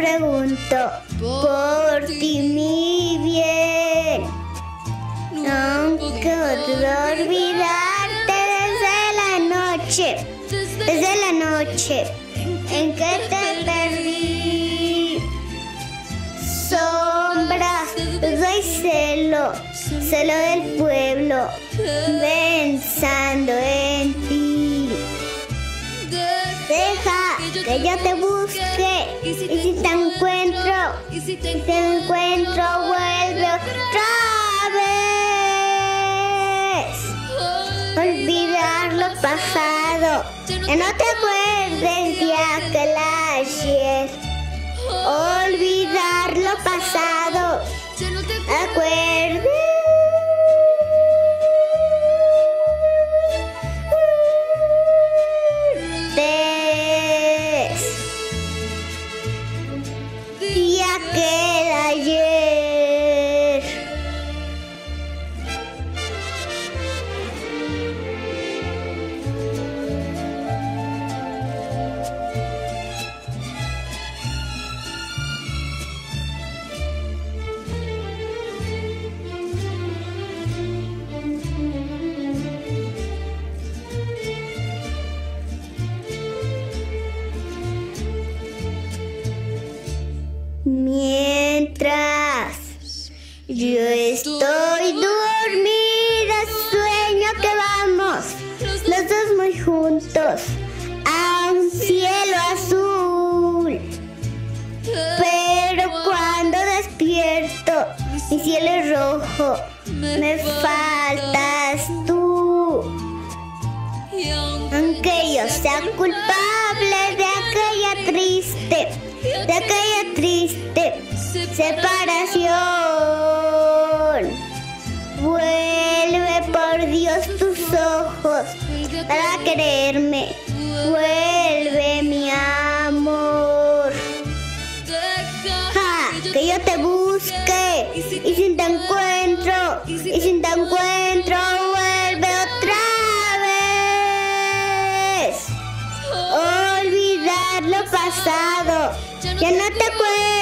pregunto por ti mi bien. No puedo olvidarte desde la noche, desde la noche en que te perdí. Sombras, doy celo, celo del pueblo, pensando en ti. Deja que yo te busque y si te encuentro, y si te encuentro, vuelve otra vez. Olvidar lo pasado, que no te acuerdes de aquel ayer. Olvidar lo pasado, acuerdes. Y a un cielo azul. Pero cuando despierto, mi cielo es rojo, me faltas tú. Aunque yo sea culpable de aquella triste, de aquella triste separación. Vuelve por Dios tus ojos para quererme. Vuelve mi amor. Ja, que yo te busque y si te encuentro, y si te encuentro, vuelve otra vez. Olvidar lo pasado, ya no te acuerdes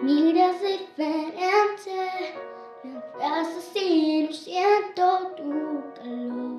Miras diferente, me abrazas y no siento tu calor.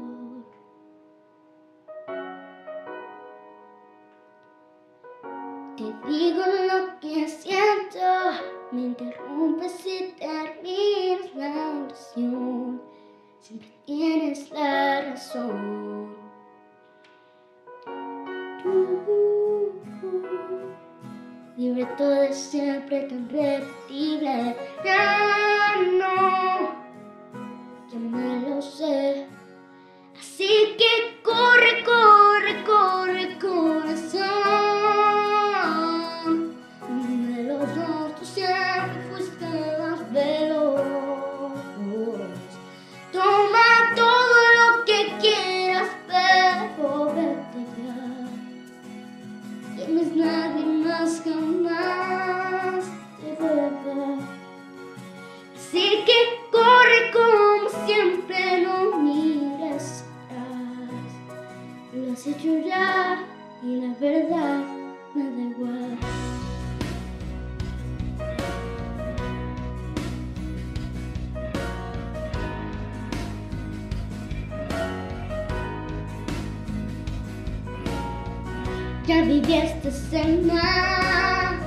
vivías de cena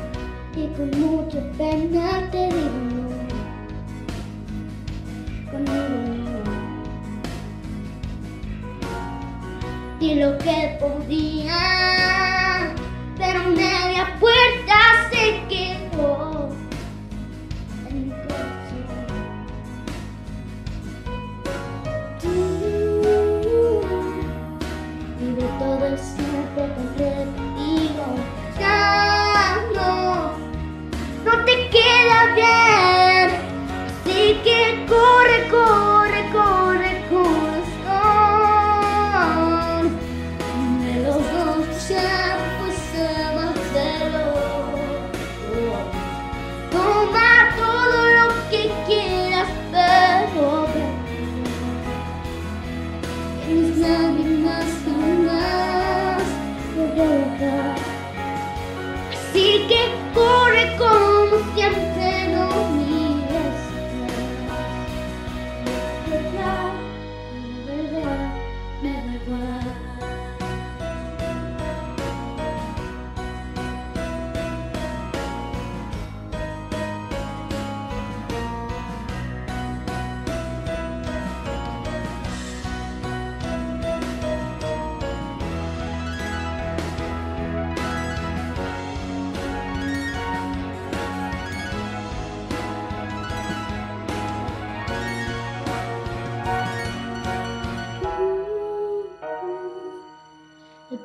y con mucha pena te digo no, conmigo no. Di lo que podías.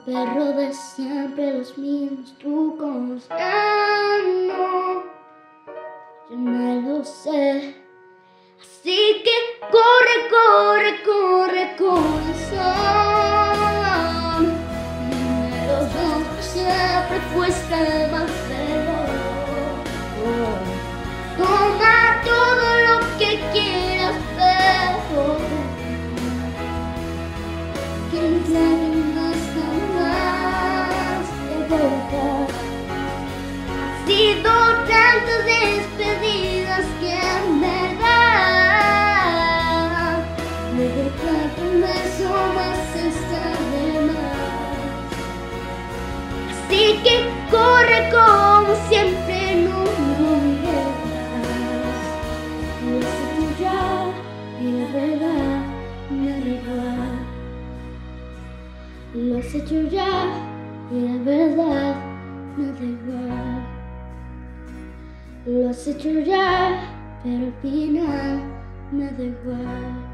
Te robas siempre los mismos trucos. Lo has hecho ya y la verdad no da igual. Lo has hecho ya, pero al final no da igual.